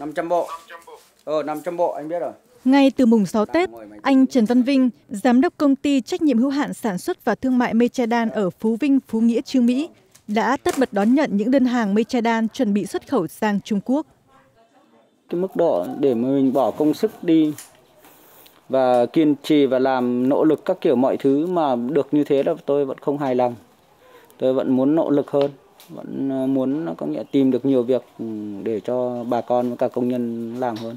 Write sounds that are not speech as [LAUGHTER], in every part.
500 bộ. Ờ 500 bộ anh biết rồi. Ngay từ mùng 6 Tết, anh Trần Văn Vinh, giám đốc công ty trách nhiệm hữu hạn sản xuất và thương mại Mechadan ở Phú Vinh, Phú Nghĩa, Trương Mỹ, đã tất bật đón nhận những đơn hàng Mechadan chuẩn bị xuất khẩu sang Trung Quốc. Cái mức độ để mình bỏ công sức đi và kiên trì và làm nỗ lực các kiểu mọi thứ mà được như thế là tôi vẫn không hài lòng. Tôi vẫn muốn nỗ lực hơn, vẫn muốn có nghĩa tìm được nhiều việc ừ, để cho bà con và cả công nhân làm hơn.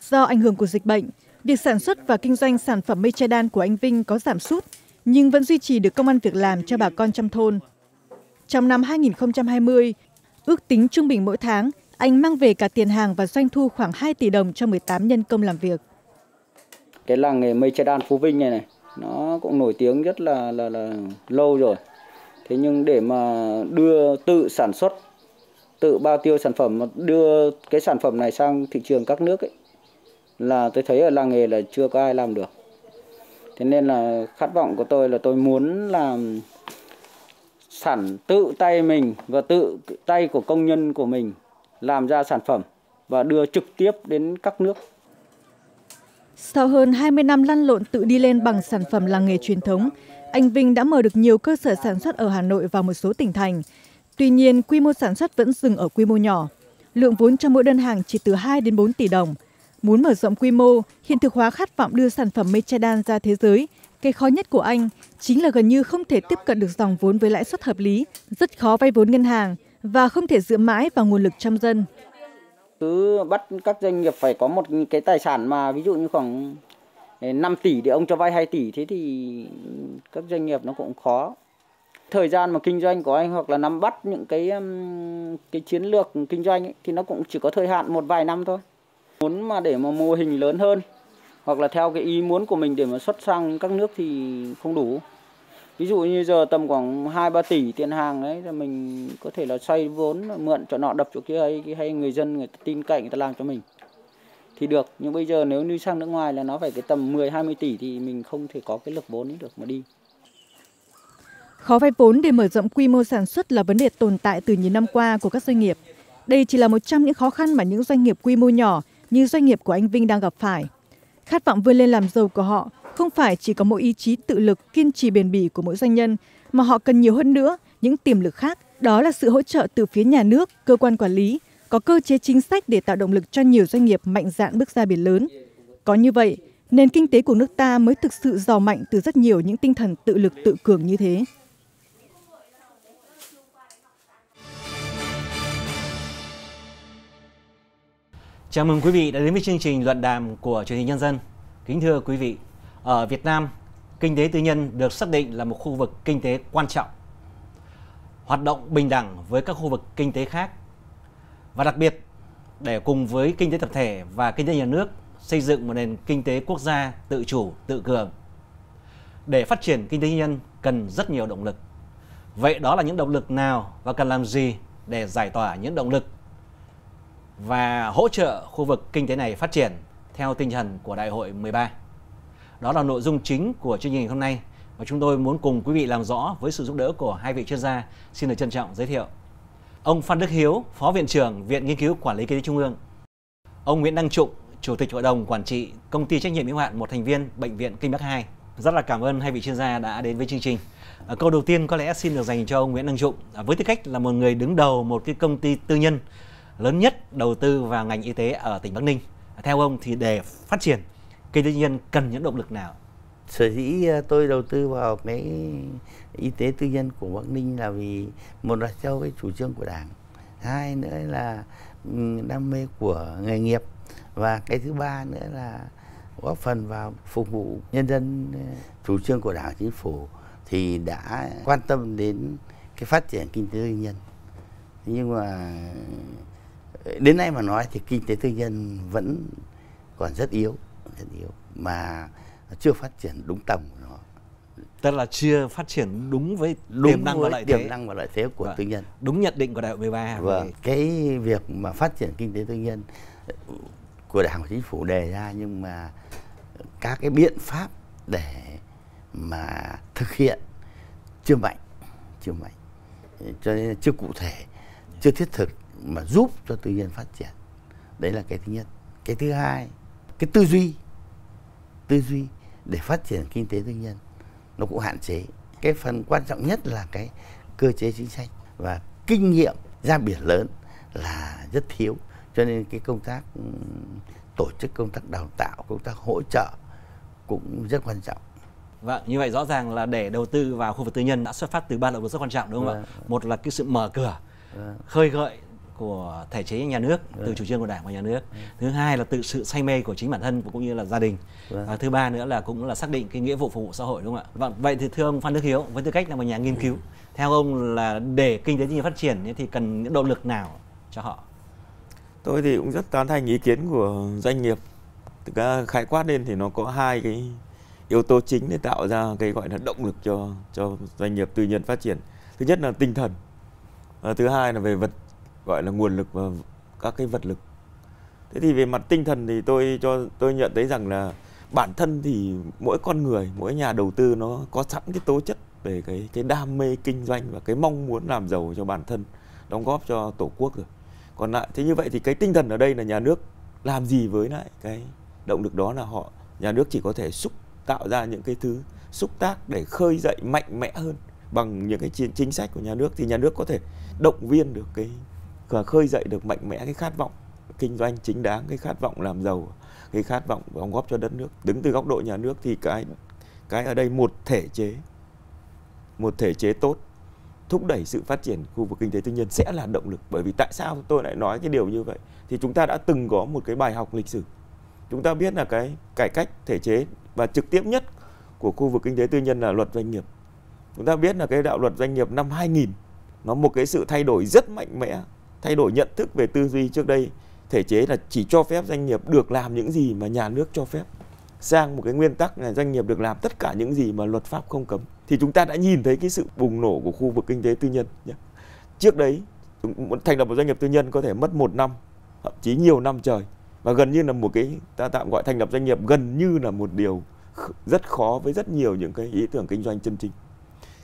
Do ảnh hưởng của dịch bệnh, việc sản xuất và kinh doanh sản phẩm mây che đan của anh Vinh có giảm sút, nhưng vẫn duy trì được công an việc làm cho bà con trong thôn. Trong năm 2020, ước tính trung bình mỗi tháng, anh mang về cả tiền hàng và doanh thu khoảng 2 tỷ đồng cho 18 nhân công làm việc. Cái làng nghề mây che đan Phú Vinh này này, nó cũng nổi tiếng rất là là là lâu rồi. Thế nhưng để mà đưa tự sản xuất, tự bao tiêu sản phẩm mà đưa cái sản phẩm này sang thị trường các nước ấy là tôi thấy ở làng nghề là chưa có ai làm được. Thế nên là khát vọng của tôi là tôi muốn làm sản tự tay mình và tự tay của công nhân của mình làm ra sản phẩm và đưa trực tiếp đến các nước. Sau hơn 20 năm lăn lộn tự đi lên bằng sản phẩm làng nghề truyền thống, anh Vinh đã mở được nhiều cơ sở sản xuất ở Hà Nội và một số tỉnh thành. Tuy nhiên, quy mô sản xuất vẫn dừng ở quy mô nhỏ. Lượng vốn cho mỗi đơn hàng chỉ từ 2 đến 4 tỷ đồng. Muốn mở rộng quy mô, hiện thực hóa khát vọng đưa sản phẩm Mechadan ra thế giới, cái khó nhất của anh chính là gần như không thể tiếp cận được dòng vốn với lãi suất hợp lý, rất khó vay vốn ngân hàng và không thể dựa mãi vào nguồn lực trong dân. Cứ bắt các doanh nghiệp phải có một cái tài sản mà ví dụ như khoảng 5 tỷ để ông cho vay 2 tỷ thế thì các doanh nghiệp nó cũng khó. Thời gian mà kinh doanh của anh hoặc là nắm bắt những cái cái chiến lược kinh doanh ấy, thì nó cũng chỉ có thời hạn một vài năm thôi. Muốn mà để mà mô hình lớn hơn hoặc là theo cái ý muốn của mình để mà xuất sang các nước thì không đủ. Ví dụ như giờ tầm khoảng 2 3 tỷ tiền hàng đấy là mình có thể là xoay vốn mượn cho nọ đập chỗ kia hay hay người dân người ta tin cậy người ta làm cho mình thì được, nhưng bây giờ nếu như sang nước ngoài là nó phải cái tầm 10 20 tỷ thì mình không thể có cái lực vốn ấy được mà đi. Khó vay vốn để mở rộng quy mô sản xuất là vấn đề tồn tại từ nhiều năm qua của các doanh nghiệp. Đây chỉ là một trong những khó khăn mà những doanh nghiệp quy mô nhỏ như doanh nghiệp của anh Vinh đang gặp phải. Khát vọng vươn lên làm giàu của họ không phải chỉ có mỗi ý chí tự lực, kiên trì bền bỉ của mỗi doanh nhân, mà họ cần nhiều hơn nữa, những tiềm lực khác, đó là sự hỗ trợ từ phía nhà nước, cơ quan quản lý có cơ chế chính sách để tạo động lực cho nhiều doanh nghiệp mạnh dạn bước ra biển lớn có như vậy nền kinh tế của nước ta mới thực sự giàu mạnh từ rất nhiều những tinh thần tự lực tự cường như thế Chào mừng quý vị đã đến với chương trình luận đàm của truyền hình nhân dân. Kính thưa quý vị, ở Việt Nam, kinh tế tư nhân được xác định là một khu vực kinh tế quan trọng, hoạt động bình đẳng với các khu vực kinh tế khác. Và đặc biệt, để cùng với kinh tế tập thể và kinh tế nhà nước xây dựng một nền kinh tế quốc gia tự chủ, tự cường. Để phát triển kinh tế tư nhân cần rất nhiều động lực. Vậy đó là những động lực nào và cần làm gì để giải tỏa những động lực và hỗ trợ khu vực kinh tế này phát triển theo tinh thần của Đại hội 13. Đó là nội dung chính của chương trình hôm nay và chúng tôi muốn cùng quý vị làm rõ với sự giúp đỡ của hai vị chuyên gia. Xin được trân trọng giới thiệu. Ông Phan Đức Hiếu, Phó Viện trưởng Viện Nghiên cứu Quản lý Kinh tế Trung ương. Ông Nguyễn Đăng Trụng, Chủ tịch Hội đồng Quản trị Công ty Trách nhiệm hữu hạn một thành viên Bệnh viện Kinh Bắc 2. Rất là cảm ơn hai vị chuyên gia đã đến với chương trình. À, câu đầu tiên có lẽ xin được dành cho ông Nguyễn Đăng Trụng. À, với tư cách là một người đứng đầu một cái công ty tư nhân lớn nhất đầu tư vào ngành y tế ở tỉnh Bắc Ninh. Theo ông thì để phát triển kinh tế tư nhân cần những động lực nào? Sở dĩ ờ, tôi đầu tư vào cái y tế tư nhân của Bắc Ninh là vì một là theo cái chủ trương của Đảng, hai nữa là ừ, đam mê của nghề nghiệp và cái thứ ba nữa là góp phần vào phục vụ nhân dân ờ, chủ trương của Đảng chính phủ thì đã quan tâm đến cái phát triển kinh tế tư nhân. Nhưng mà ờ, đến nay mà nói thì kinh tế tư nhân vẫn còn rất yếu rất yếu. Mà chưa phát triển đúng tầm của nó. Tức là chưa phát triển đúng với đúng tiềm năng và lợi tiềm thế. năng và lợi thế của vâng. tư nhân đúng nhận định của đại hội 13 vâng cái việc mà phát triển kinh tế tư nhân của đảng và chính phủ đề ra nhưng mà các cái biện pháp để mà thực hiện chưa mạnh chưa mạnh. Cho nên chưa cụ thể chưa thiết thực mà giúp cho tư nhân phát triển. Đấy là cái thứ nhất. Cái thứ hai cái tư duy tư duy để phát triển kinh tế tư nhân nó cũng hạn chế cái phần quan trọng nhất là cái cơ chế chính sách và kinh nghiệm ra biển lớn là rất thiếu cho nên cái công tác tổ chức công tác đào tạo công tác hỗ trợ cũng rất quan trọng Vâng, như vậy rõ ràng là để đầu tư vào khu vực tư nhân đã xuất phát từ ba động lực rất quan trọng đúng không vâng. ạ? Một là cái sự mở cửa, vâng. khơi gợi của thể chế nhà nước vâng. từ chủ trương của đảng và nhà nước vâng. thứ hai là tự sự say mê của chính bản thân cũng như là gia đình vâng. và thứ ba nữa là cũng là xác định cái nghĩa vụ phục vụ xã hội đúng không ạ vâng vậy thì thưa ông phan đức hiếu với tư cách là một nhà nghiên cứu theo ông là để kinh tế tư phát triển thì cần những động lực nào cho họ tôi thì cũng rất tán thành ý kiến của doanh nghiệp thực ra khái quát lên thì nó có hai cái yếu tố chính để tạo ra cái gọi là động lực cho cho doanh nghiệp tư nhân phát triển thứ nhất là tinh thần và thứ hai là về vật gọi là nguồn lực và các cái vật lực. Thế thì về mặt tinh thần thì tôi cho, tôi nhận thấy rằng là bản thân thì mỗi con người, mỗi nhà đầu tư nó có sẵn cái tố chất về cái cái đam mê kinh doanh và cái mong muốn làm giàu cho bản thân, đóng góp cho tổ quốc rồi. Còn lại, thế như vậy thì cái tinh thần ở đây là nhà nước làm gì với lại cái động lực đó là họ, nhà nước chỉ có thể xúc tạo ra những cái thứ xúc tác để khơi dậy mạnh mẽ hơn bằng những cái chính sách của nhà nước. Thì nhà nước có thể động viên được cái và khơi dậy được mạnh mẽ cái khát vọng kinh doanh chính đáng, cái khát vọng làm giàu, cái khát vọng đóng góp cho đất nước. Đứng từ góc độ nhà nước thì cái cái ở đây một thể chế, một thể chế tốt, thúc đẩy sự phát triển khu vực kinh tế tư nhân sẽ là động lực. Bởi vì tại sao tôi lại nói cái điều như vậy? Thì chúng ta đã từng có một cái bài học lịch sử. Chúng ta biết là cái cải cách thể chế và trực tiếp nhất của khu vực kinh tế tư nhân là luật doanh nghiệp. Chúng ta biết là cái đạo luật doanh nghiệp năm 2000 nó một cái sự thay đổi rất mạnh mẽ thay đổi nhận thức về tư duy trước đây, thể chế là chỉ cho phép doanh nghiệp được làm những gì mà nhà nước cho phép. Sang một cái nguyên tắc là doanh nghiệp được làm tất cả những gì mà luật pháp không cấm. Thì chúng ta đã nhìn thấy cái sự bùng nổ của khu vực kinh tế tư nhân nhé. trước đấy thành lập một doanh nghiệp tư nhân có thể mất một năm, thậm chí nhiều năm trời. Và gần như là một cái, ta tạm gọi thành lập doanh nghiệp gần như là một điều rất khó với rất nhiều những cái ý tưởng kinh doanh chân chính.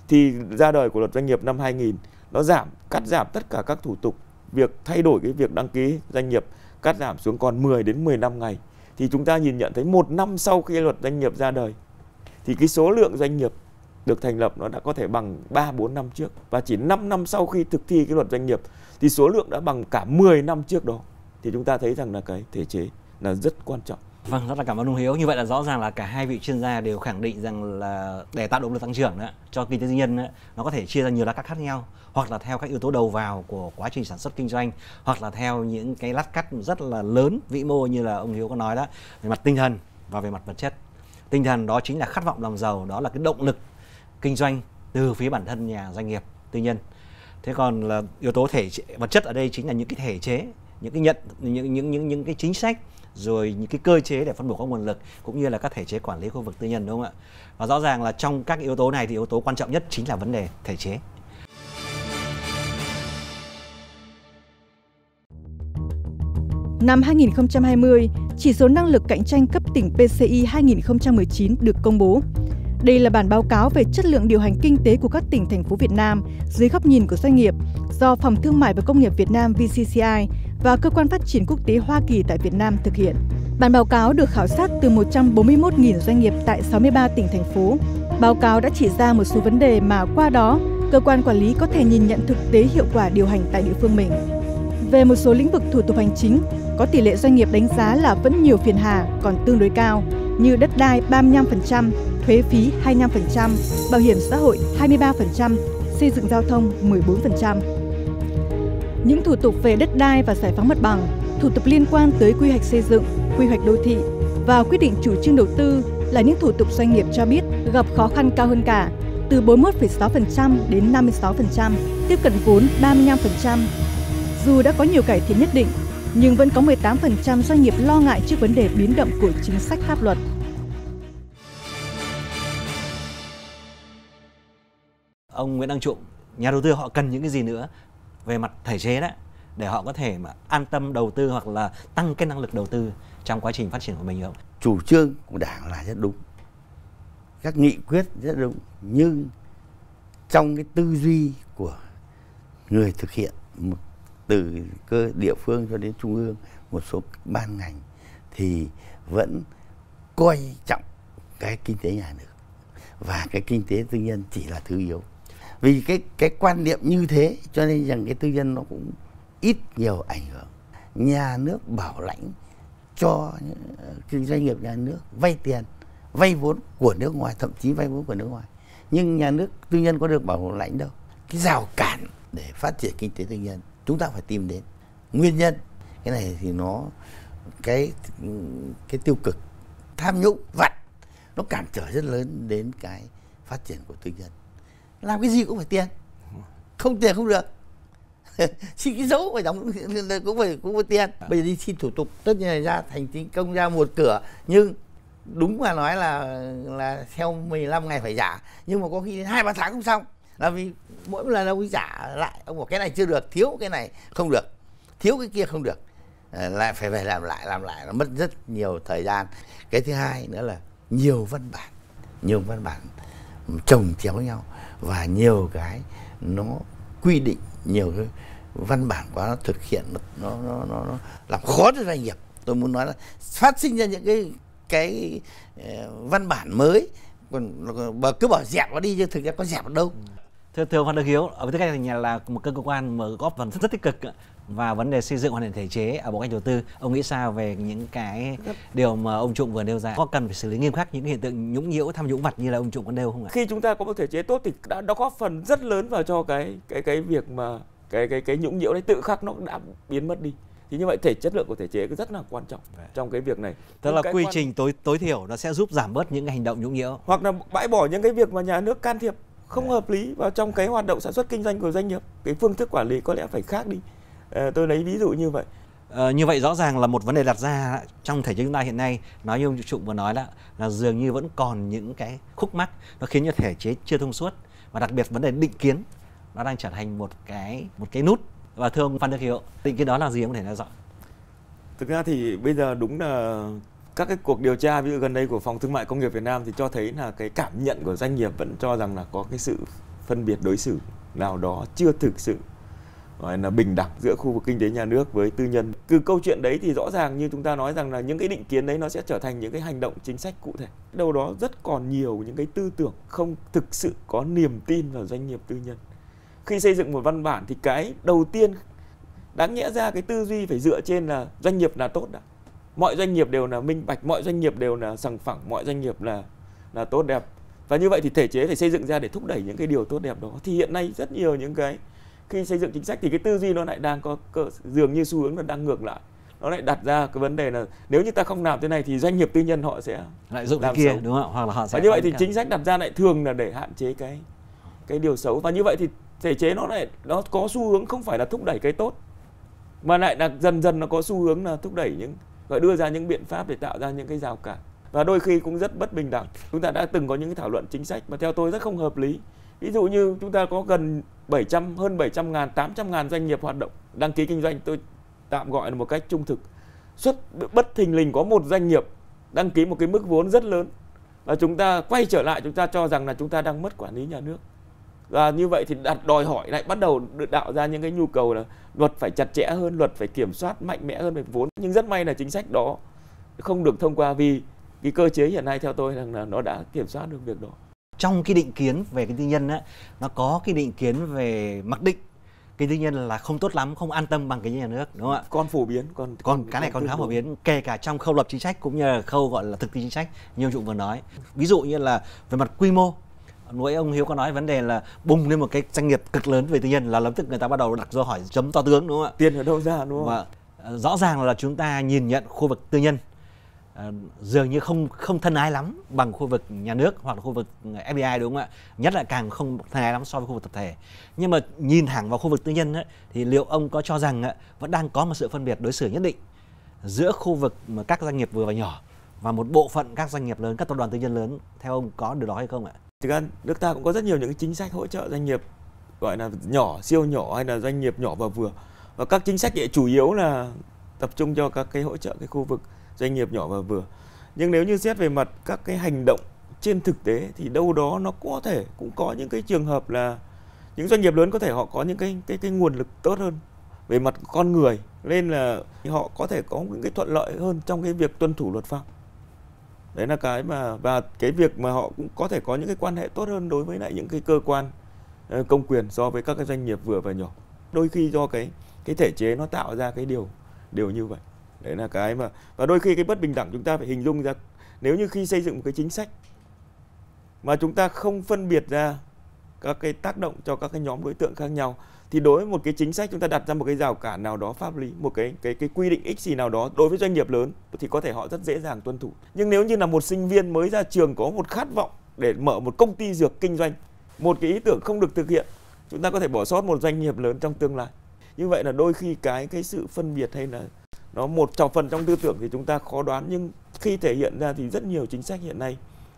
Thì ra đời của luật doanh nghiệp năm 2000 nó giảm, cắt giảm tất cả các thủ tục việc thay đổi cái việc đăng ký doanh nghiệp cắt giảm xuống còn 10 đến 15 ngày thì chúng ta nhìn nhận thấy một năm sau khi luật doanh nghiệp ra đời thì cái số lượng doanh nghiệp được thành lập nó đã có thể bằng 3 4 năm trước và chỉ 5 năm sau khi thực thi cái luật doanh nghiệp thì số lượng đã bằng cả 10 năm trước đó. Thì chúng ta thấy rằng là cái thể chế là rất quan trọng. Vâng, rất là cảm ơn ông Hiếu. Như vậy là rõ ràng là cả hai vị chuyên gia đều khẳng định rằng là để tạo động lực tăng trưởng đó, cho kinh tế tư nhân đó, nó có thể chia ra nhiều lát cắt khác nhau hoặc là theo các yếu tố đầu vào của quá trình sản xuất kinh doanh hoặc là theo những cái lát cắt rất là lớn vĩ mô như là ông Hiếu có nói đó về mặt tinh thần và về mặt vật chất. Tinh thần đó chính là khát vọng làm giàu, đó là cái động lực kinh doanh từ phía bản thân nhà doanh nghiệp tư nhân. Thế còn là yếu tố thể chế, vật chất ở đây chính là những cái thể chế, những cái nhận những những những những cái chính sách rồi những cái cơ chế để phân bổ các nguồn lực cũng như là các thể chế quản lý khu vực tư nhân đúng không ạ? Và rõ ràng là trong các yếu tố này thì yếu tố quan trọng nhất chính là vấn đề thể chế. Năm 2020, chỉ số năng lực cạnh tranh cấp tỉnh PCI 2019 được công bố. Đây là bản báo cáo về chất lượng điều hành kinh tế của các tỉnh thành phố Việt Nam dưới góc nhìn của doanh nghiệp do Phòng Thương mại và Công nghiệp Việt Nam VCCI và Cơ quan Phát triển Quốc tế Hoa Kỳ tại Việt Nam thực hiện. Bản báo cáo được khảo sát từ 141.000 doanh nghiệp tại 63 tỉnh thành phố. Báo cáo đã chỉ ra một số vấn đề mà qua đó, cơ quan quản lý có thể nhìn nhận thực tế hiệu quả điều hành tại địa phương mình. Về một số lĩnh vực thủ tục hành chính, có tỷ lệ doanh nghiệp đánh giá là vẫn nhiều phiền hà còn tương đối cao như đất đai 35%, thuế phí 25%, bảo hiểm xã hội 23%, xây dựng giao thông 14%. Những thủ tục về đất đai và giải phóng mặt bằng, thủ tục liên quan tới quy hoạch xây dựng, quy hoạch đô thị và quyết định chủ trương đầu tư là những thủ tục doanh nghiệp cho biết gặp khó khăn cao hơn cả, từ 41,6% đến 56%, tiếp cận vốn 35%. Dù đã có nhiều cải thiện nhất định, nhưng vẫn có 18% doanh nghiệp lo ngại trước vấn đề biến động của chính sách pháp luật. Ông Nguyễn Đăng Trụng, nhà đầu tư họ cần những cái gì nữa về mặt thể chế đấy để họ có thể mà an tâm đầu tư hoặc là tăng cái năng lực đầu tư trong quá trình phát triển của mình không? Chủ trương của Đảng là rất đúng. Các nghị quyết rất đúng nhưng trong cái tư duy của người thực hiện một từ cơ, địa phương cho đến trung ương, một số ban ngành thì vẫn coi trọng cái kinh tế nhà nước và cái kinh tế tư nhân chỉ là thứ yếu. Vì cái cái quan niệm như thế cho nên rằng cái tư nhân nó cũng ít nhiều ảnh hưởng. Nhà nước bảo lãnh cho cái doanh nghiệp nhà nước vay tiền, vay vốn của nước ngoài, thậm chí vay vốn của nước ngoài. Nhưng nhà nước tư nhân có được bảo lãnh đâu. Cái rào cản để phát triển kinh tế tư nhân chúng ta phải tìm đến. Nguyên nhân, cái này thì nó, cái cái tiêu cực, tham nhũng, vặt, nó cản trở rất lớn đến cái phát triển của tư nhân. Làm cái gì cũng phải tiền. Không tiền không được. [LAUGHS] Xin cái dấu phải đóng, cũng phải cũng phải tiền. Bây giờ đi xin thủ tục, tất nhiên là ra thành chính công, ra một cửa. Nhưng đúng mà nói là là theo 15 ngày phải trả nhưng mà có khi đến hai ba tháng không xong. Là vì mỗi lần ông giả lại ông bảo cái này chưa được thiếu cái này không được thiếu cái kia không được. Ờ, lại phải phải làm lại làm lại nó mất rất nhiều thời gian. Cái thứ hai nữa là nhiều văn bản nhiều văn bản chồng chéo nhau và nhiều cái nó quy định nhiều cái văn bản quá nó thực hiện nó nó nó, nó, làm khó cho doanh nghiệp. Tôi muốn nói là phát sinh ra những cái cái ờ, văn bản mới còn cứ bỏ dẹp nó đi nhưng thực ra có dẹp ở đâu thưa thưa Phan Đức Hiếu ở tư cách nhà là một cơ quan mà góp phần rất, rất tích cực và vấn đề xây dựng hoàn thiện thể chế ở bộ cách đầu tư ông nghĩ sao về những cái điều mà ông Trụng vừa nêu ra? Có cần phải xử lý nghiêm khắc những hiện tượng nhũng nhiễu tham nhũng vặt như là ông Trụng có nêu không ạ? Khi chúng ta có một thể chế tốt thì đã nó góp phần rất lớn vào cho cái cái cái việc mà cái cái cái nhũng nhiễu đấy tự khắc nó đã biến mất đi. Thì như vậy thể chất lượng của thể chế rất là quan trọng Vậy. trong cái việc này. Tức là quy quan... trình tối tối thiểu nó sẽ giúp giảm bớt những cái hành động nhũng nhiễu. Hoặc là bãi bỏ những cái việc mà nhà nước can thiệp không hợp lý vào trong cái hoạt động sản xuất kinh doanh của doanh nghiệp. Cái phương thức quản lý có lẽ phải khác đi. À, tôi lấy ví dụ như vậy. Ờ, như vậy rõ ràng là một vấn đề đặt ra trong thể chế chúng ta hiện nay. Nói như ông Trụng vừa nói đó là dường như vẫn còn những cái khúc mắc nó khiến cho thể chế chưa thông suốt. Và đặc biệt vấn đề định kiến nó đang trở thành một cái một cái nút. Và thưa ông Phan Đức Hiếu định kiến đó là gì? Ông có thể nói rõ. Thực ra thì bây giờ đúng là các cái cuộc điều tra, ví dụ gần đây của phòng thương mại công nghiệp Việt Nam thì cho thấy là cái cảm nhận của doanh nghiệp vẫn cho rằng là có cái sự phân biệt đối xử nào đó chưa thực sự, gọi là, bình đẳng giữa khu vực kinh tế nhà nước với tư nhân. Từ câu chuyện đấy thì rõ ràng như chúng ta nói rằng là những cái định kiến đấy nó sẽ trở thành những cái hành động chính sách cụ thể. Đâu đó rất còn nhiều những cái tư tưởng không thực sự có niềm tin vào doanh nghiệp tư nhân. Khi xây dựng một văn bản thì cái đầu tiên đáng nhẽ ra, cái tư duy phải dựa trên là doanh nghiệp là tốt đã. Mọi doanh nghiệp đều là minh bạch, mọi doanh nghiệp đều là sòng phẳng, mọi doanh nghiệp là là tốt đẹp. Và như vậy thì thể chế phải xây dựng ra để thúc đẩy những cái điều tốt đẹp đó. Thì hiện nay rất nhiều những cái khi xây dựng chính sách thì cái tư duy nó lại đang có cơ, dường như xu hướng là đang ngược lại nó lại đặt ra cái vấn đề là nếu như ta không làm thế này thì doanh nghiệp tư nhân họ sẽ lại dụng cái kia xấu. đúng không hoặc là họ sẽ và như vậy thì cả. chính sách đặt ra lại thường là để hạn chế cái cái điều xấu và như vậy thì thể chế nó lại nó có xu hướng không phải là thúc đẩy cái tốt mà lại là dần dần nó có xu hướng là thúc đẩy những gọi đưa ra những biện pháp để tạo ra những cái rào cản. Và đôi khi cũng rất bất bình đẳng. Chúng ta đã từng có những cái thảo luận chính sách mà theo tôi rất không hợp lý. Ví dụ như chúng ta có gần 700 hơn 700 ngàn 800 ngàn doanh nghiệp hoạt động, đăng ký kinh doanh. Tôi tạm gọi là một cách trung thực. Xuất, bất thình lình có một doanh nghiệp đăng ký một cái mức vốn rất lớn. Và chúng ta quay trở lại, chúng ta cho rằng là chúng ta đang mất quản lý nhà nước và như vậy thì đặt đòi hỏi lại bắt đầu được tạo ra những cái nhu cầu là luật phải chặt chẽ hơn luật phải kiểm soát mạnh mẽ hơn về vốn. Nhưng rất may là chính sách đó không được thông qua vì cái cơ chế hiện nay theo tôi rằng là nó đã kiểm soát được việc đó. Trong cái định kiến về cái tư nhân á nó có cái định kiến về mặc định. Cái tư nhân là không tốt lắm không an tâm bằng cái nhà nước đúng không ạ? Còn phổ biến còn còn cái này còn khá phổ biến kể cả trong khâu lập chính sách cũng như là khâu gọi là thực thi chính sách như ông Dũng vừa nói. Ví dụ như là về mặt quy mô nỗi ông Hiếu có nói vấn đề là bùng lên một cái doanh nghiệp cực lớn về tư nhân là lập tức người ta bắt đầu đặt câu hỏi chấm to tướng đúng không ạ? Tiền ở đâu ra đúng không? Và ờ, rõ ràng là chúng ta nhìn nhận khu vực tư nhân uh, dường như không không thân ái lắm bằng khu vực nhà nước hoặc là khu vực FDI đúng không ạ? Nhất là càng không thân ái lắm so với khu vực tập thể. Nhưng mà nhìn thẳng vào khu vực tư nhân ấy, thì liệu ông có cho rằng ấy, vẫn đang có một sự phân biệt đối xử nhất định giữa khu vực mà các doanh nghiệp vừa và nhỏ và một bộ phận các doanh nghiệp lớn các tập đoàn tư nhân lớn theo ông có điều đó hay không ạ thực ra nước ta cũng có rất nhiều những chính sách hỗ trợ doanh nghiệp, gọi là nhỏ, siêu nhỏ hay là doanh nghiệp nhỏ và vừa. Và các chính sách chủ yếu là tập trung cho các cái hỗ trợ cái khu vực doanh nghiệp nhỏ và vừa. Nhưng nếu như xét về mặt các cái hành động trên thực tế thì đâu đó nó có thể, cũng có những cái trường hợp là những doanh nghiệp lớn có thể họ có những cái cái cái nguồn lực tốt hơn về mặt con người, nên là họ có thể có những cái thuận lợi hơn trong cái việc tuân thủ luật pháp đấy là cái mà, và cái việc mà họ cũng có thể có những cái quan hệ tốt hơn đối với lại những cái cơ quan ờ, công quyền so với các cái doanh nghiệp vừa và nhỏ. Đôi khi do cái cái thể chế nó tạo ra cái điều điều như vậy. Đấy là cái mà, và đôi khi cái bất bình đẳng chúng ta phải hình dung ra, nếu như khi xây dựng một cái chính sách mà chúng ta không phân biệt ra các cái tác động cho các cái nhóm đối tượng khác nhau thì đối với một cái chính sách chúng ta đặt ra một cái rào cản nào đó pháp lý, một cái cái cái quy định x gì nào đó đối với doanh nghiệp lớn thì có thể họ rất dễ dàng tuân thủ. Nhưng nếu như là một sinh viên mới ra trường có một khát vọng để mở một công ty dược kinh doanh, một cái ý tưởng không được thực hiện, chúng ta có thể bỏ sót một doanh nghiệp lớn trong tương lai. Như vậy là đôi khi cái cái sự phân biệt hay là nó một trò phần trong tư tưởng thì chúng ta khó đoán, nhưng khi thể hiện ra thì rất nhiều chính sách hiện nay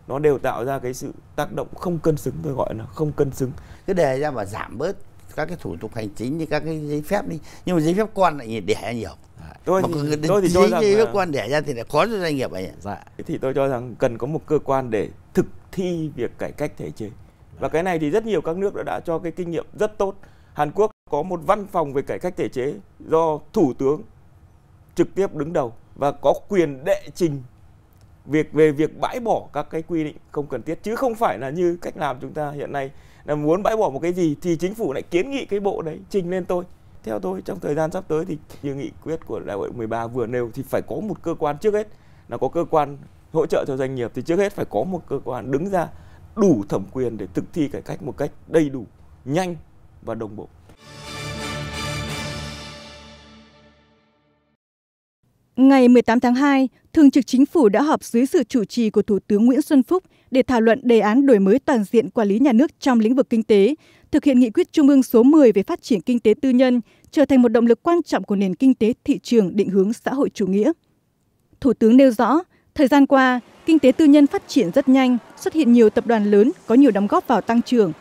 nó đều tạo ra cái sự tác động không cân xứng, tôi gọi là không cân xứng. Cứ đề ra mà giảm bớt các cái thủ tục hành chính như các cái giấy phép đi. Nhưng mà giấy phép con lại đẻ nhiều. Tôi mà thì, tôi thì cho giấy, rằng giấy phép con đẻ ra thì lại khó cho doanh nghiệp ấy Dạ. thì tôi cho rằng cần có một cơ quan để thực thi việc cải cách thể chế. Và cái này thì rất nhiều các nước đã, đã cho cái kinh nghiệm rất tốt. Hàn Quốc có một văn phòng về cải cách thể chế do thủ tướng trực tiếp đứng đầu và có quyền đệ trình việc về việc bãi bỏ các cái quy định không cần thiết. Chứ không phải là như cách làm chúng ta hiện nay là muốn bãi bỏ một cái gì thì chính phủ lại kiến nghị cái bộ đấy trình lên tôi. Theo tôi trong thời gian sắp tới thì như nghị quyết của đại hội 13 vừa nêu thì phải có một cơ quan trước hết. Là có cơ quan hỗ trợ cho doanh nghiệp thì trước hết phải có một cơ quan đứng ra đủ thẩm quyền để thực thi cải cách một cách đầy đủ nhanh và đồng bộ. Ngày 18 tháng 2, Thường trực Chính phủ đã họp dưới sự chủ trì của Thủ tướng Nguyễn Xuân Phúc để thảo luận đề án đổi mới toàn diện quản lý nhà nước trong lĩnh vực kinh tế, thực hiện nghị quyết Trung ương số 10 về phát triển kinh tế tư nhân, trở thành một động lực quan trọng của nền kinh tế thị trường định hướng xã hội chủ nghĩa. Thủ tướng nêu rõ, thời gian qua, kinh tế tư nhân phát triển rất nhanh, xuất hiện nhiều tập đoàn lớn có nhiều đóng góp vào tăng trưởng.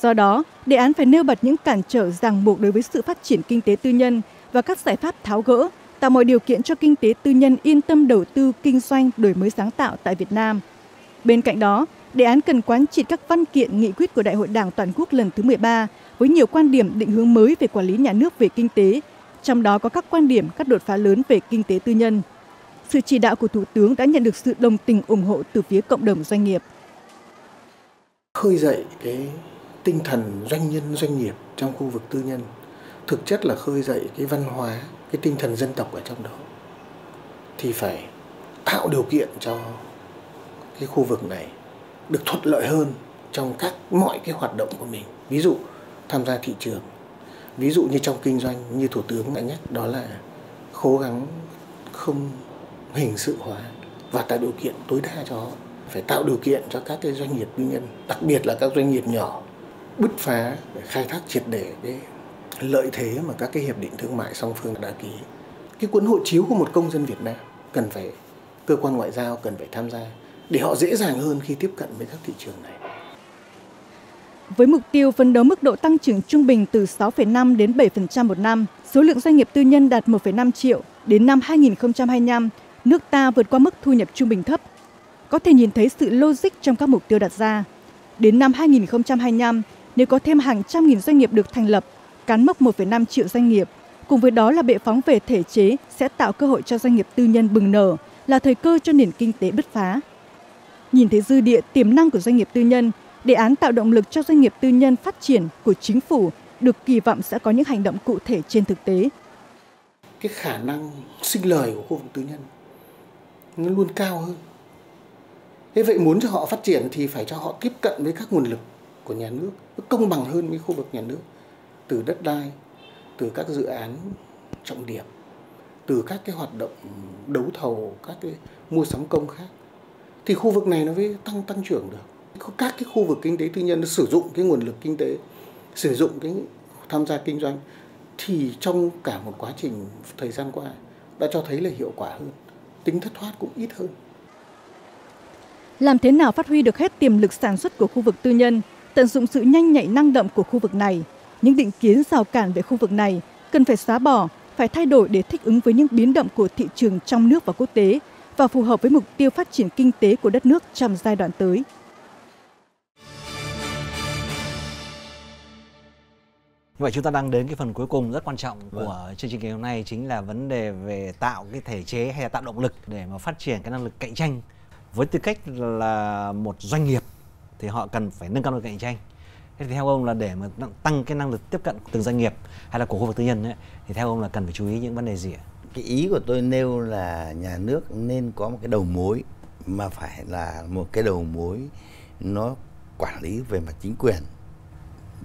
Do đó, đề án phải nêu bật những cản trở ràng buộc đối với sự phát triển kinh tế tư nhân và các giải pháp tháo gỡ tạo mọi điều kiện cho kinh tế tư nhân yên tâm đầu tư kinh doanh đổi mới sáng tạo tại Việt Nam. Bên cạnh đó, đề án cần quán triệt các văn kiện nghị quyết của Đại hội Đảng toàn quốc lần thứ 13 với nhiều quan điểm định hướng mới về quản lý nhà nước về kinh tế, trong đó có các quan điểm các đột phá lớn về kinh tế tư nhân. Sự chỉ đạo của Thủ tướng đã nhận được sự đồng tình ủng hộ từ phía cộng đồng doanh nghiệp. Khơi dậy cái tinh thần doanh nhân doanh nghiệp trong khu vực tư nhân thực chất là khơi dậy cái văn hóa cái tinh thần dân tộc ở trong đó thì phải tạo điều kiện cho cái khu vực này được thuận lợi hơn trong các mọi cái hoạt động của mình. Ví dụ, tham gia thị trường. Ví dụ như trong kinh doanh, như thủ tướng đã nhắc, đó là cố gắng không hình sự hóa và tạo điều kiện tối đa cho họ. Phải tạo điều kiện cho các cái doanh nghiệp tư nhân, đặc biệt là các doanh nghiệp nhỏ, bứt phá để khai thác triệt để cái lợi thế mà các cái hiệp định thương mại song phương đã ký. Cái cuốn hộ chiếu của một công dân Việt Nam cần phải, cơ quan ngoại giao cần phải tham gia để họ dễ dàng hơn khi tiếp cận với các thị trường này. Với mục tiêu phấn đấu mức độ tăng trưởng trung bình từ 6,5 đến 7% một năm, số lượng doanh nghiệp tư nhân đạt 1,5 triệu đến năm 2025, nước ta vượt qua mức thu nhập trung bình thấp. Có thể nhìn thấy sự logic trong các mục tiêu đặt ra. Đến năm 2025, nếu có thêm hàng trăm nghìn doanh nghiệp được thành lập, cán mốc 1,5 triệu doanh nghiệp, cùng với đó là bệ phóng về thể chế sẽ tạo cơ hội cho doanh nghiệp tư nhân bừng nở, là thời cơ cho nền kinh tế bứt phá. Nhìn thấy dư địa tiềm năng của doanh nghiệp tư nhân, đề án tạo động lực cho doanh nghiệp tư nhân phát triển của chính phủ được kỳ vọng sẽ có những hành động cụ thể trên thực tế. Cái khả năng sinh lời của khu vực tư nhân nó luôn cao hơn. Thế vậy muốn cho họ phát triển thì phải cho họ tiếp cận với các nguồn lực của nhà nước, công bằng hơn với khu vực nhà nước từ đất đai, từ các dự án trọng điểm, từ các cái hoạt động đấu thầu, các cái mua sắm công khác thì khu vực này nó mới tăng tăng trưởng được. Các cái khu vực kinh tế tư nhân nó sử dụng cái nguồn lực kinh tế, sử dụng cái tham gia kinh doanh thì trong cả một quá trình thời gian qua đã cho thấy là hiệu quả hơn, tính thất thoát cũng ít hơn. Làm thế nào phát huy được hết tiềm lực sản xuất của khu vực tư nhân, tận dụng sự nhanh nhạy năng động của khu vực này những định kiến rào cản về khu vực này cần phải xóa bỏ, phải thay đổi để thích ứng với những biến động của thị trường trong nước và quốc tế và phù hợp với mục tiêu phát triển kinh tế của đất nước trong giai đoạn tới. Như vậy chúng ta đang đến cái phần cuối cùng rất quan trọng vâng. của chương trình ngày hôm nay chính là vấn đề về tạo cái thể chế hay là tạo động lực để mà phát triển cái năng lực cạnh tranh. Với tư cách là một doanh nghiệp thì họ cần phải nâng cao năng lực cạnh tranh. Thế thì theo ông là để mà tăng cái năng lực tiếp cận của từng doanh nghiệp hay là của khu vực tư nhân ấy, thì theo ông là cần phải chú ý những vấn đề gì ạ? Cái ý của tôi nêu là nhà nước nên có một cái đầu mối mà phải là một cái đầu mối nó quản lý về mặt chính quyền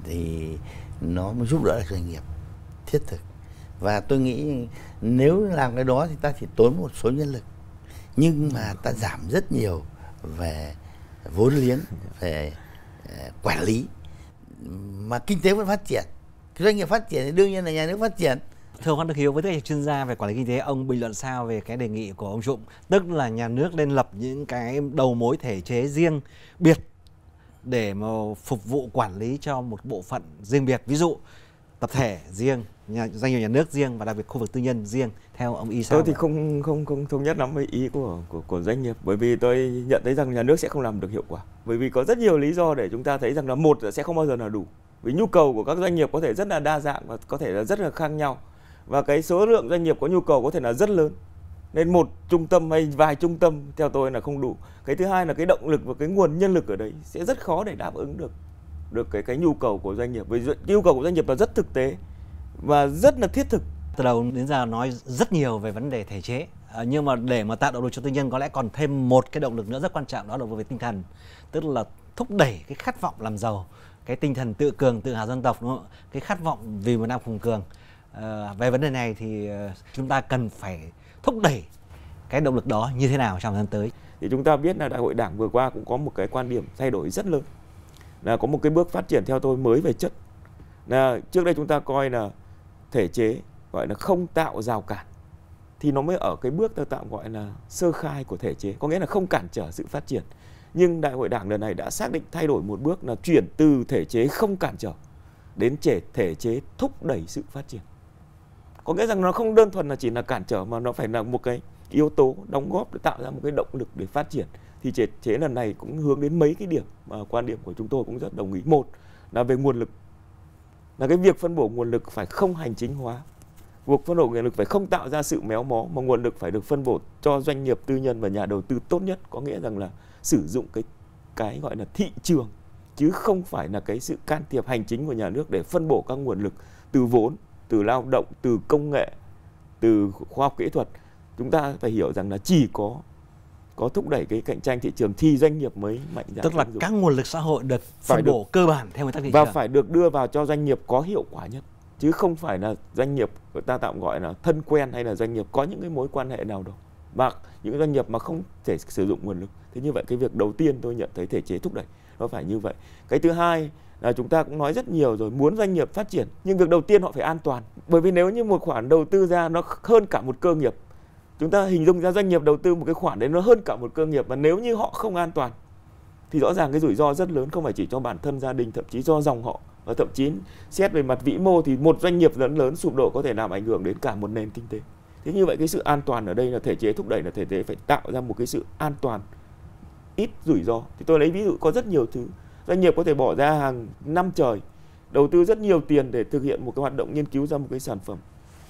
thì nó mới giúp đỡ được doanh nghiệp thiết thực. Và tôi nghĩ nếu làm cái đó thì ta chỉ tốn một số nhân lực, nhưng mà ta giảm rất nhiều về vốn liếng, về ờ, quản lý. Mà kinh tế vẫn phát triển cái doanh nghiệp phát triển thì đương nhiên là nhà nước phát triển thưa ông Đức Hiếu với tư cách chuyên gia về quản lý kinh tế ông bình luận sao về cái đề nghị của ông Trụng tức là nhà nước nên lập những cái đầu mối thể chế riêng biệt để mà phục vụ quản lý cho một bộ phận riêng biệt. Ví dụ tập thể riêng nhà, doanh nghiệp nhà nước riêng và đặc biệt khu vực tư nhân riêng theo ông y sao tôi thì không không không thống nhất lắm với ý của của của doanh nghiệp bởi vì tôi nhận thấy rằng nhà nước sẽ không làm được hiệu quả. Bởi vì có rất nhiều lý do để chúng ta thấy rằng là một là sẽ không bao giờ là đủ vì nhu cầu của các doanh nghiệp có thể rất là đa dạng và có thể là rất là khác nhau và cái số lượng doanh nghiệp có nhu cầu có thể là rất lớn. Nên một trung tâm hay vài trung tâm theo tôi là không đủ. Cái thứ hai là cái động lực và cái nguồn nhân lực ở đấy sẽ rất khó để đáp ứng được được cái cái nhu cầu của doanh nghiệp. Vì nhu cầu của doanh nghiệp là rất thực tế và rất là thiết thực. Từ đầu đến giờ nói rất nhiều về vấn đề thể chế. À, nhưng mà để mà tạo động lực cho tư nhân có lẽ còn thêm một cái động lực nữa rất quan trọng đó là về tinh thần. Tức là thúc đẩy cái khát vọng làm giàu cái tinh thần tự cường tự hào dân tộc đúng không? cái khát vọng vì một nam hùng cường à, về vấn đề này thì ờ, chúng ta cần phải thúc đẩy cái động lực đó như thế nào trong thời gian tới? Thì chúng ta biết là đại hội đảng vừa qua cũng có một cái quan điểm thay đổi rất lớn là có một cái bước phát triển theo tôi mới về chất. Là trước đây chúng ta coi là thể chế gọi là không tạo rào cản thì nó mới ở cái bước ta tạm gọi là sơ khai của thể chế. Có nghĩa là không cản trở sự phát triển. Nhưng đại hội đảng lần này đã xác định thay đổi một bước là chuyển từ thể chế không cản trở đến trẻ thể chế thúc đẩy sự phát triển có nghĩa rằng nó không đơn thuần là chỉ là cản trở mà nó phải là một cái yếu tố đóng góp để tạo ra một cái động lực để phát triển. Thì chế chế lần này cũng hướng đến mấy cái điểm mà quan điểm của chúng tôi cũng rất đồng ý. Một là về nguồn lực, là cái việc phân bổ nguồn lực phải không hành chính hóa. Việc phân bổ nguồn lực phải không tạo ra sự méo mó mà nguồn lực phải được phân bổ cho doanh nghiệp, tư nhân và nhà đầu tư tốt nhất. Có nghĩa rằng là sử dụng cái cái gọi là thị trường, chứ không phải là cái sự can thiệp hành chính của nhà nước để phân bổ các nguồn lực từ vốn từ lao động từ công nghệ từ khoa học kỹ thuật chúng ta phải hiểu rằng là chỉ có có thúc đẩy cái cạnh tranh thị trường thì doanh nghiệp mới mạnh dạn tức là các nguồn lực xã hội được phân bổ cơ bản theo nguyên tắc thị và trường. và phải được đưa vào cho doanh nghiệp có hiệu quả nhất chứ không phải là doanh nghiệp người ta tạm gọi là thân quen hay là doanh nghiệp có những cái mối quan hệ nào đâu và những doanh nghiệp mà không thể sử dụng nguồn lực thế như vậy cái việc đầu tiên tôi nhận thấy thể chế thúc đẩy nó phải như vậy. Cái thứ hai là chúng ta cũng nói rất nhiều rồi, muốn doanh nghiệp phát triển, nhưng việc đầu tiên họ phải an toàn. Bởi vì nếu như một khoản đầu tư ra nó hơn cả một cơ nghiệp, chúng ta hình dung ra doanh nghiệp đầu tư một cái khoản đấy nó hơn cả một cơ nghiệp, và nếu như họ không an toàn, thì rõ ràng cái rủi ro rất lớn, không phải chỉ cho bản thân gia đình, thậm chí do dòng họ, và thậm chí xét về mặt vĩ mô thì một doanh nghiệp lớn lớn sụp đổ có thể làm ảnh hưởng đến cả một nền kinh tế thế như vậy cái sự an toàn ở đây là thể chế thúc đẩy là thể chế phải tạo ra một cái sự an toàn, ít rủi ro. Thì tôi lấy ví dụ có rất nhiều thứ. Doanh nghiệp có thể bỏ ra hàng năm trời, đầu tư rất nhiều tiền để thực hiện một cái hoạt động nghiên cứu ra một cái sản phẩm.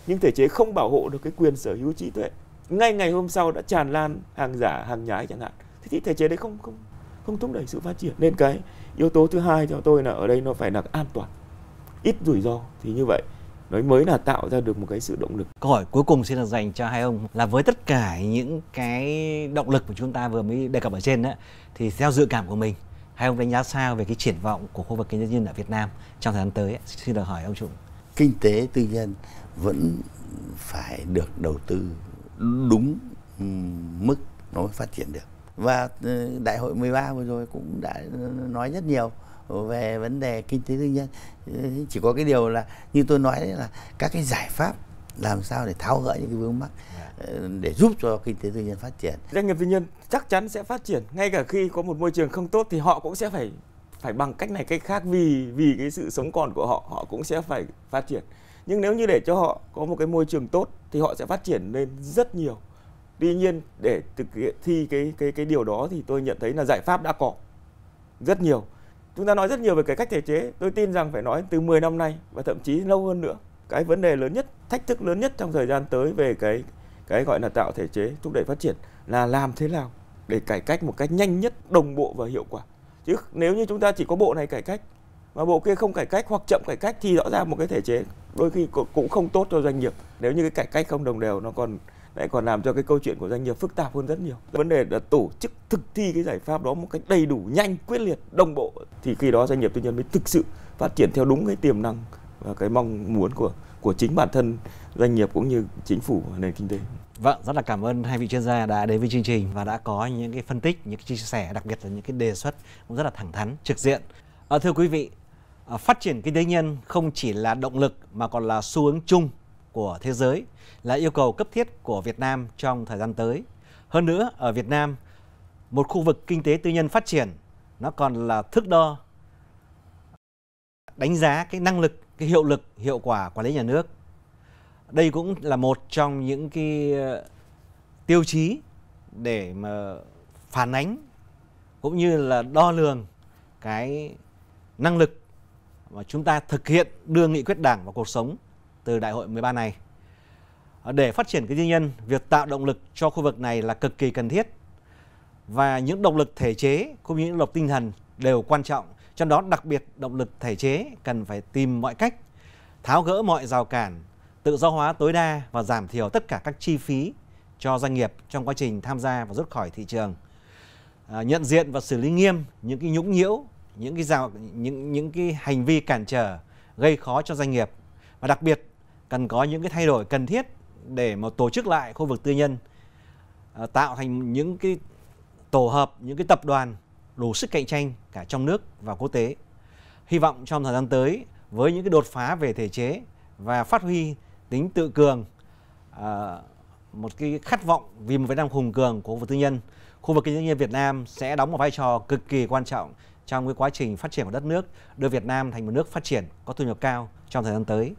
Nhưng thể chế không bảo hộ được cái quyền sở hữu trí tuệ. Ngay ngày hôm sau đã tràn lan hàng giả, hàng nhái chẳng hạn. Thế thì thể chế đấy không không không thúc đẩy sự phát triển. Nên cái yếu tố thứ hai theo tôi là ở đây nó phải là an toàn, ít rủi ro. Thì như vậy nó mới là tạo ra được một cái sự động lực. Câu hỏi cuối cùng xin được dành cho hai ông là với tất cả những cái động lực của chúng ta vừa mới đề cập ở trên đó thì theo dự cảm của mình hai ông đánh giá sao về cái triển vọng của khu vực kinh tế tư nhân ở Việt Nam trong thời gian tới xin được hỏi ông Trung. Kinh tế tư nhân vẫn phải được đầu tư đúng mức nó mới phát triển được và ừ, đại hội 13 vừa rồi cũng đã nói rất nhiều về vấn đề kinh tế tư nhân. Chỉ có cái điều là như tôi nói đấy là các cái giải pháp làm sao để tháo gỡ những cái vướng mắc dạ. ờ, để giúp cho kinh tế tư nhân phát triển. Doanh nghiệp tư nhân chắc chắn sẽ phát triển ngay cả khi có một môi trường không tốt thì họ cũng sẽ phải phải bằng cách này cách khác vì vì cái sự sống còn của họ họ cũng sẽ phải phát triển. Nhưng nếu như để cho họ có một cái môi trường tốt thì họ sẽ phát triển lên rất nhiều. Tuy nhiên để thực hiện thi cái cái cái điều đó thì tôi nhận thấy là giải pháp đã có rất nhiều Chúng ta nói rất nhiều về cải cách thể chế, tôi tin rằng phải nói từ 10 năm nay và thậm chí lâu hơn nữa. Cái vấn đề lớn nhất, thách thức lớn nhất trong thời gian tới về cái cái gọi là tạo thể chế thúc đẩy phát triển là làm thế nào để cải cách một cách nhanh nhất, đồng bộ và hiệu quả. Chứ nếu như chúng ta chỉ có bộ này cải cách mà bộ kia không cải cách hoặc chậm cải cách thì rõ ràng một cái thể chế đôi khi cũng không tốt cho doanh nghiệp. Nếu như cái cải cách không đồng đều nó còn lại còn làm cho cái câu chuyện của doanh nghiệp phức tạp hơn rất nhiều. Vấn đề là tổ chức thực thi cái giải pháp đó một cách đầy đủ, nhanh, quyết liệt, đồng bộ thì khi đó doanh nghiệp tư nhân mới thực sự phát triển theo đúng cái tiềm năng và cái mong muốn của của chính bản thân doanh nghiệp cũng như chính phủ và nền kinh tế. Vâng, rất là cảm ơn hai vị chuyên gia đã đến với chương trình và đã có những cái phân tích, những cái chia sẻ, đặc biệt là những cái đề xuất cũng rất là thẳng thắn, trực diện. À, thưa quý vị, à, phát triển kinh tế nhân không chỉ là động lực mà còn là xu hướng chung của thế giới, là yêu cầu cấp thiết của Việt Nam trong thời gian tới. Hơn nữa, ở Việt Nam, một khu vực kinh tế tư nhân phát triển nó còn là thước đo đánh giá cái năng lực, cái hiệu lực, hiệu quả quản lý nhà nước đây cũng là một trong những cái ờ, tiêu chí để mà phản ánh cũng như là đo lường cái năng lực mà chúng ta thực hiện đưa nghị quyết đảng vào cuộc sống từ đại hội 13 này. Ờ, để phát triển cái tư nhân, việc tạo động lực cho khu vực này là cực kỳ cần thiết. Và những động lực thể chế cũng như những động lực tinh thần đều quan trọng. Trong đó đặc biệt động lực thể chế cần phải tìm mọi cách tháo gỡ mọi rào cản tự do hóa tối đa và giảm thiểu tất cả các chi phí cho doanh nghiệp trong quá trình tham gia và rút khỏi thị trường. À, nhận diện và xử lý nghiêm những cái nhũng nhiễu, những cái rào những những cái hành vi cản trở gây khó cho doanh nghiệp và đặc biệt cần có những cái thay đổi cần thiết để mà tổ chức lại khu vực tư nhân à, tạo thành những cái tổ hợp, những cái tập đoàn đủ sức cạnh tranh cả trong nước và quốc tế. Hy vọng trong thời gian tới, với những cái đột phá về thể chế và phát huy tính tự cường à, một cái khát vọng vì một Việt Nam hùng cường của khu vực tư nhân, khu vực kinh tế nhân Việt Nam sẽ đóng một vai trò cực kỳ quan trọng trong cái quá trình phát triển của đất nước, đưa Việt Nam thành một nước phát triển có thu nhập cao trong thời gian tới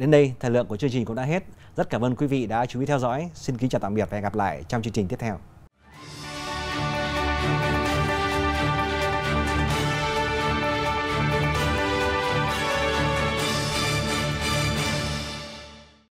đến đây, thời lượng của chương trình cũng đã hết. Rất cảm ơn quý vị đã chú ý theo dõi. Xin kính chào tạm biệt và hẹn gặp lại trong chương trình tiếp theo.